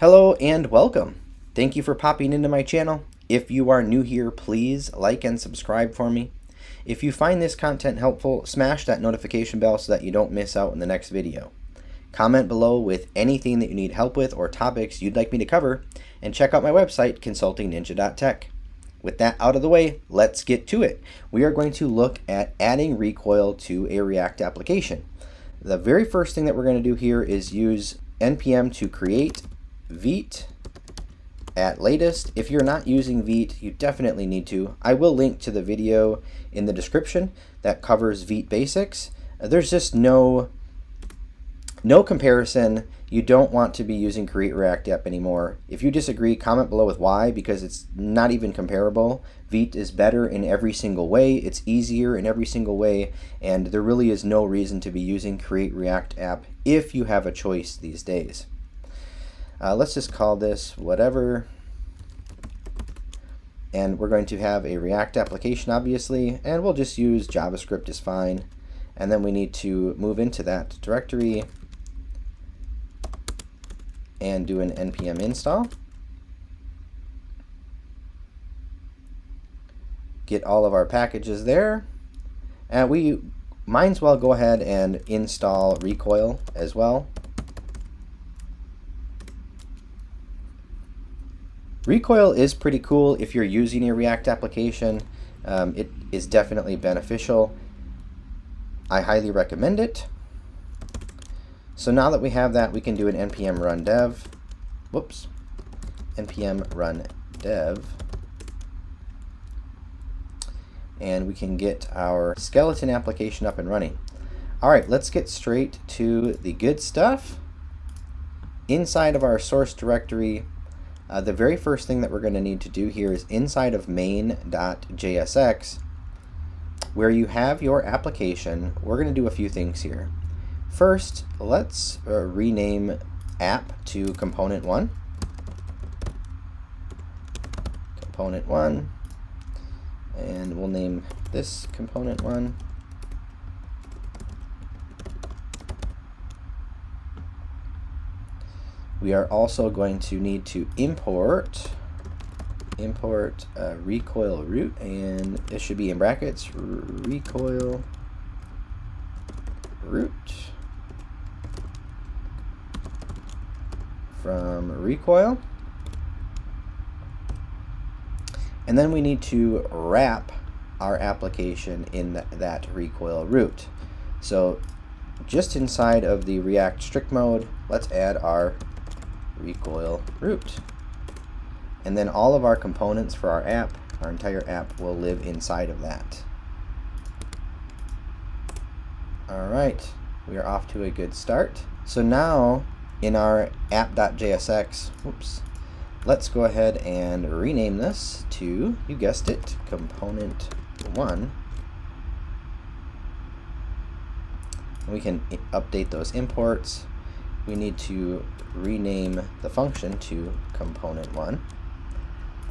Hello and welcome. Thank you for popping into my channel. If you are new here, please like and subscribe for me. If you find this content helpful, smash that notification bell so that you don't miss out on the next video. Comment below with anything that you need help with or topics you'd like me to cover, and check out my website, consultingninja.tech. With that out of the way, let's get to it. We are going to look at adding recoil to a React application. The very first thing that we're going to do here is use npm to create Vite at latest. If you're not using Vite, you definitely need to. I will link to the video in the description that covers Vite basics. Uh, there's just no no comparison. You don't want to be using Create React App anymore. If you disagree, comment below with why, because it's not even comparable. Vite is better in every single way. It's easier in every single way, and there really is no reason to be using Create React App if you have a choice these days. Uh, let's just call this whatever. And we're going to have a React application, obviously, and we'll just use JavaScript is fine. And then we need to move into that directory and do an npm install. Get all of our packages there. And we might as well go ahead and install Recoil as well. Recoil is pretty cool if you're using a React application. Um, it is definitely beneficial. I highly recommend it. So now that we have that, we can do an npm run dev. Whoops. npm run dev. And we can get our skeleton application up and running. All right, let's get straight to the good stuff. Inside of our source directory, uh, the very first thing that we're going to need to do here is inside of main.jsx, where you have your application, we're going to do a few things here. First, let's uh, rename app to component 1. Component 1. And we'll name this component 1. We are also going to need to import import recoil root and this should be in brackets recoil root from recoil. And then we need to wrap our application in th that recoil root. So just inside of the react strict mode let's add our recoil root. And then all of our components for our app, our entire app, will live inside of that. Alright, we are off to a good start. So now, in our app.jsx, whoops, let's go ahead and rename this to, you guessed it, component 1. We can update those imports we need to rename the function to component1.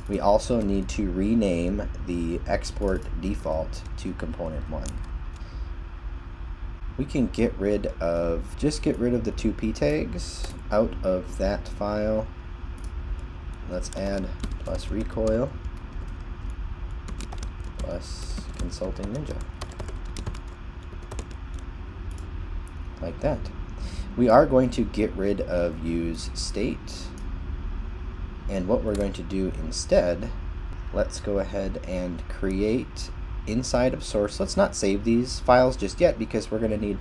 We also need to rename the export default to component1. We can get rid of, just get rid of the two p tags out of that file. Let's add plus recoil plus consulting ninja. Like that. We are going to get rid of use state. And what we're going to do instead, let's go ahead and create inside of source. Let's not save these files just yet because we're going to need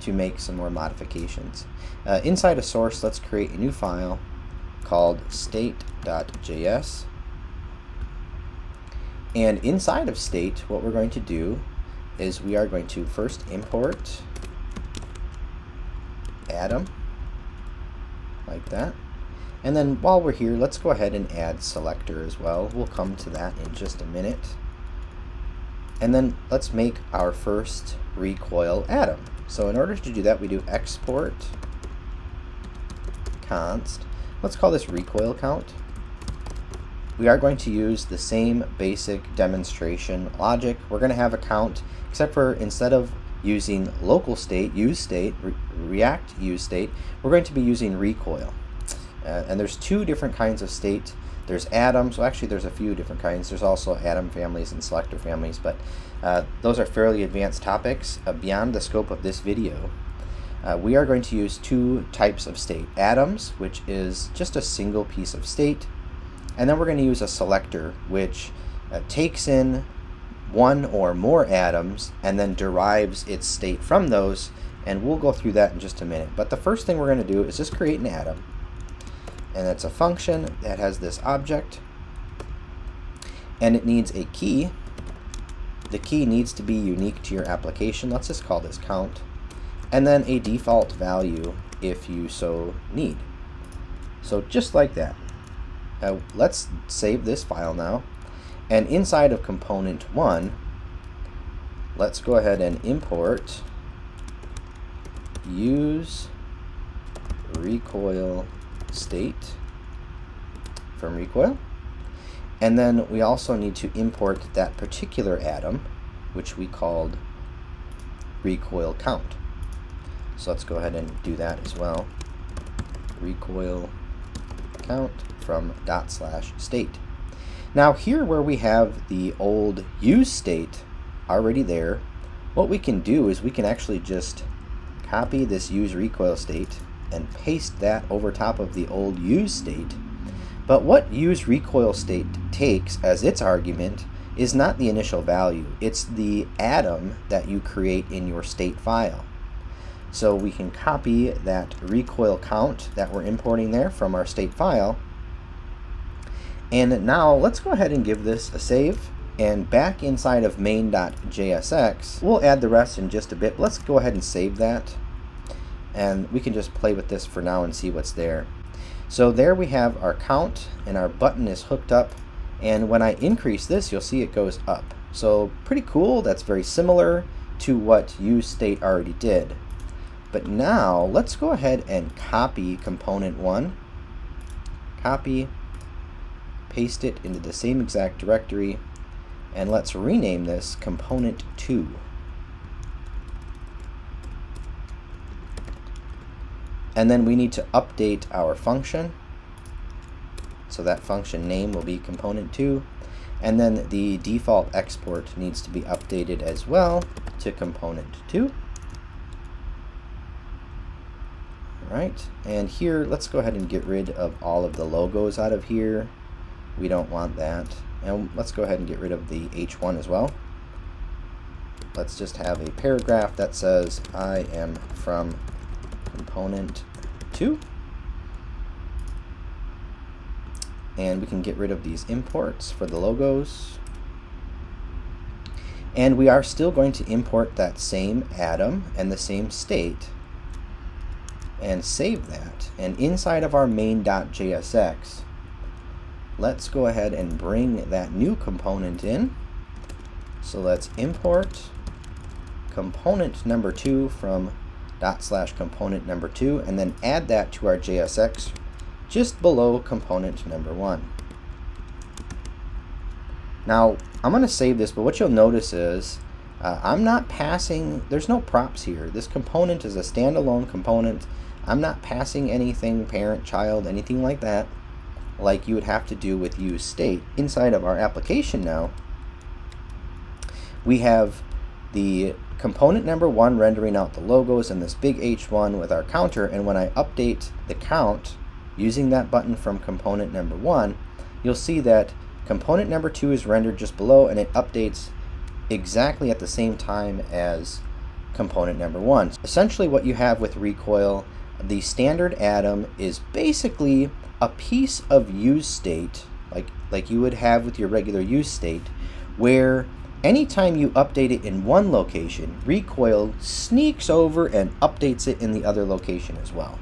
to make some more modifications. Uh, inside of source, let's create a new file called state.js. And inside of state, what we're going to do is we are going to first import Atom, like that. And then while we're here, let's go ahead and add selector as well. We'll come to that in just a minute. And then let's make our first recoil atom. So in order to do that, we do export const. Let's call this recoil count. We are going to use the same basic demonstration logic. We're going to have a count, except for instead of using local state, use state, re react use state, we're going to be using recoil. Uh, and there's two different kinds of state. There's atoms. Well, actually, there's a few different kinds. There's also atom families and selector families, but uh, those are fairly advanced topics uh, beyond the scope of this video. Uh, we are going to use two types of state. Atoms, which is just a single piece of state, and then we're going to use a selector, which uh, takes in one or more atoms and then derives its state from those, and we'll go through that in just a minute. But the first thing we're going to do is just create an atom, and it's a function that has this object, and it needs a key. The key needs to be unique to your application. Let's just call this count and then a default value if you so need. So just like that. Now let's save this file now. And inside of component 1, let's go ahead and import use recoil state from recoil. And then we also need to import that particular atom, which we called recoil count. So let's go ahead and do that as well. Recoil count from dot slash state. Now here where we have the old use state already there, what we can do is we can actually just copy this use recoil state and paste that over top of the old use state. But what use recoil state takes as its argument is not the initial value, it's the atom that you create in your state file. So we can copy that recoil count that we're importing there from our state file. And now let's go ahead and give this a save. And back inside of main.jsx, we'll add the rest in just a bit. Let's go ahead and save that. And we can just play with this for now and see what's there. So there we have our count and our button is hooked up. And when I increase this, you'll see it goes up. So pretty cool. That's very similar to what useState already did. But now let's go ahead and copy component one, copy, paste it into the same exact directory, and let's rename this component two. And then we need to update our function. So that function name will be component two. And then the default export needs to be updated as well to component two. right and here let's go ahead and get rid of all of the logos out of here we don't want that. And let's go ahead and get rid of the h1 as well. Let's just have a paragraph that says I am from component 2 and we can get rid of these imports for the logos. And we are still going to import that same atom and the same state and save that. And inside of our main.jsx, let's go ahead and bring that new component in. So let's import component number two from dot slash component number two and then add that to our JSX just below component number one. Now I'm going to save this but what you'll notice is uh, I'm not passing, there's no props here. This component is a standalone component I'm not passing anything parent, child, anything like that, like you would have to do with use state. Inside of our application now, we have the component number one rendering out the logos and this big H1 with our counter. And when I update the count using that button from component number one, you'll see that component number two is rendered just below and it updates exactly at the same time as component number one. Essentially what you have with recoil the standard atom is basically a piece of use state, like, like you would have with your regular use state, where anytime you update it in one location, recoil sneaks over and updates it in the other location as well.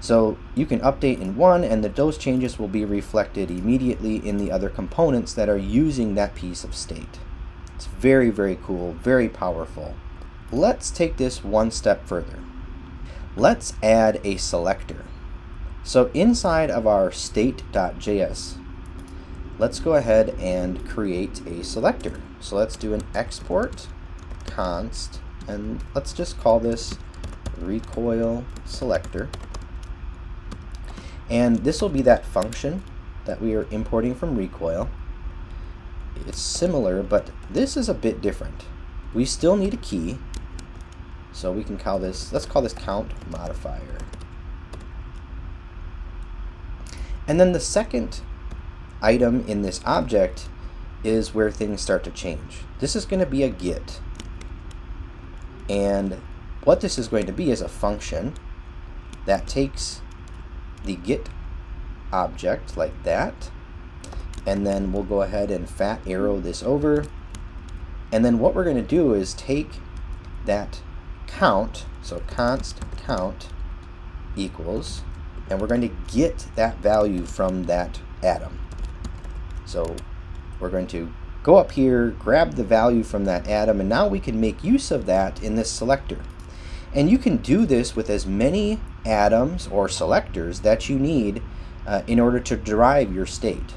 So you can update in one and the, those changes will be reflected immediately in the other components that are using that piece of state. It's very, very cool, very powerful. Let's take this one step further. Let's add a selector. So inside of our state.js, let's go ahead and create a selector. So let's do an export const, and let's just call this recoil selector. And this will be that function that we are importing from recoil. It's similar, but this is a bit different. We still need a key, so we can call this, let's call this count modifier. And then the second item in this object is where things start to change. This is going to be a get. And what this is going to be is a function that takes the get object like that. And then we'll go ahead and fat arrow this over. And then what we're going to do is take that count, so const count equals, and we're going to get that value from that atom. So we're going to go up here, grab the value from that atom, and now we can make use of that in this selector. And you can do this with as many atoms or selectors that you need uh, in order to derive your state.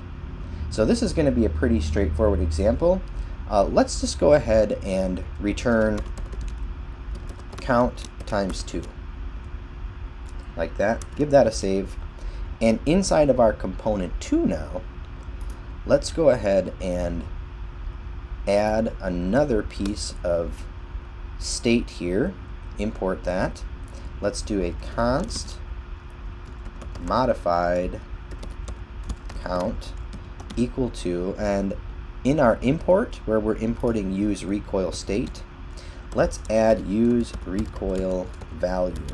So this is going to be a pretty straightforward example. Uh, let's just go ahead and return count times 2. Like that. Give that a save. And inside of our component 2 now, let's go ahead and add another piece of state here. Import that. Let's do a const modified count equal to, and in our import, where we're importing use recoil state, let's add use recoil value.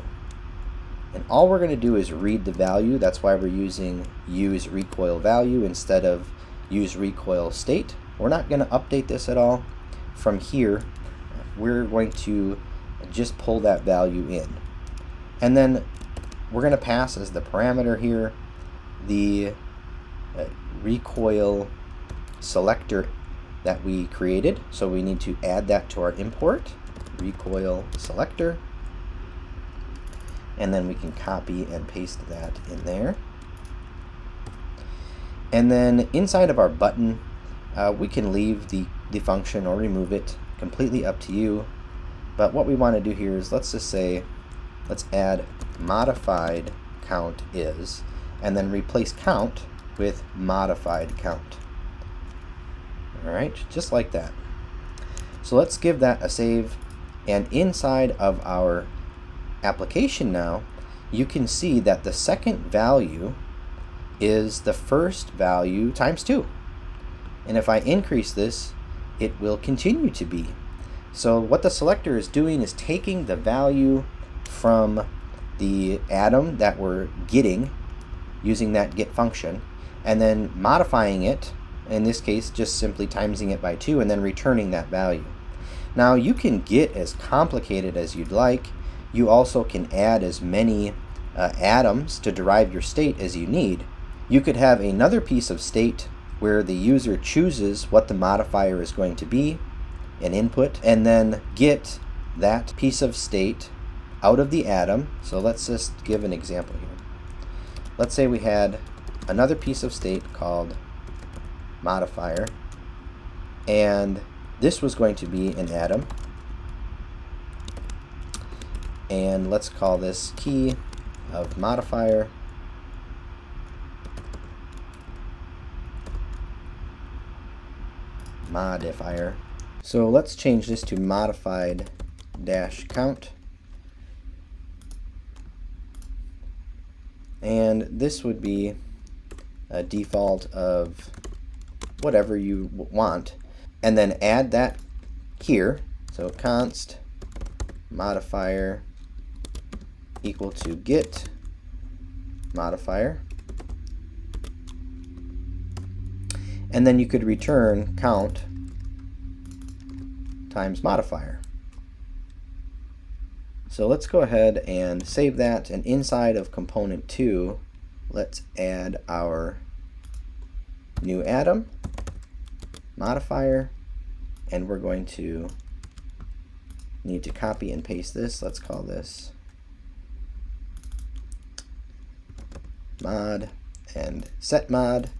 And all we're going to do is read the value. That's why we're using use recoil value instead of use recoil state. We're not going to update this at all. From here, we're going to just pull that value in. And then we're going to pass as the parameter here the uh, recoil selector that we created. So we need to add that to our import, recoil selector. And then we can copy and paste that in there. And then inside of our button, uh, we can leave the, the function or remove it, completely up to you. But what we want to do here is let's just say, let's add modified count is, and then replace count with modified count. Alright, just like that. So let's give that a save, and inside of our application now, you can see that the second value is the first value times 2. And if I increase this, it will continue to be. So what the selector is doing is taking the value from the atom that we're getting using that get function and then modifying it, in this case just simply timesing it by 2 and then returning that value. Now you can get as complicated as you'd like. You also can add as many uh, atoms to derive your state as you need. You could have another piece of state where the user chooses what the modifier is going to be, an input, and then get that piece of state out of the atom. So let's just give an example here. Let's say we had another piece of state called modifier, and this was going to be an atom. And let's call this key of modifier modifier. So let's change this to modified dash count. And this would be a default of whatever you want. And then add that here. So const modifier equal to get modifier. and then you could return count times modifier. So let's go ahead and save that and inside of component 2 let's add our new atom modifier and we're going to need to copy and paste this let's call this mod and set mod.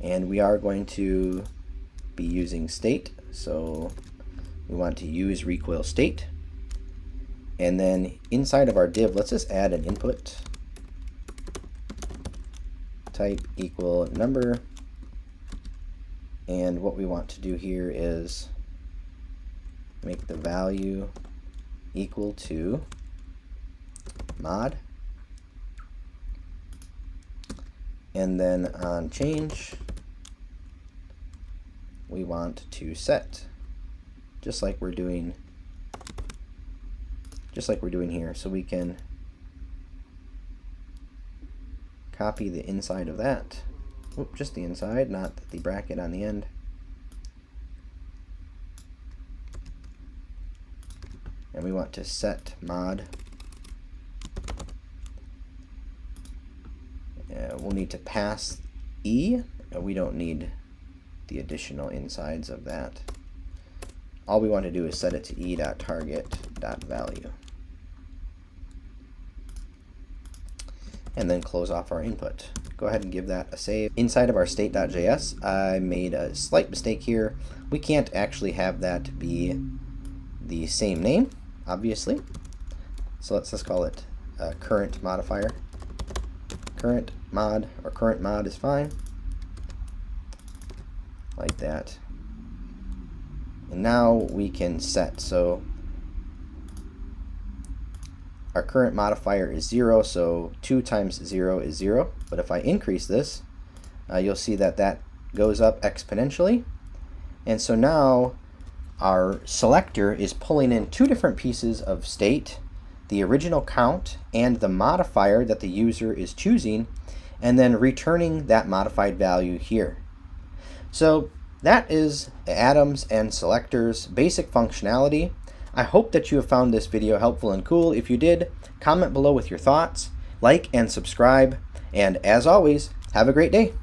And we are going to be using state so we want to use recoil state. And then inside of our div, let's just add an input. Type equal number. And what we want to do here is make the value equal to mod. And then on change, we want to set, just like we're doing, just like we're doing here. So we can copy the inside of that. Oop, just the inside, not the bracket on the end. And we want to set mod. Uh, we'll need to pass E. Uh, we don't need the additional insides of that. All we want to do is set it to e.target.value. And then close off our input. Go ahead and give that a save. Inside of our state.js, I made a slight mistake here. We can't actually have that be the same name, obviously. So let's just call it current modifier. Current mod or current mod is fine like that. And now we can set. So our current modifier is 0, so 2 times 0 is 0. But if I increase this, uh, you'll see that that goes up exponentially. And so now our selector is pulling in two different pieces of state, the original count and the modifier that the user is choosing, and then returning that modified value here. So that is atoms and selectors basic functionality. I hope that you have found this video helpful and cool. If you did, comment below with your thoughts, like and subscribe, and as always, have a great day.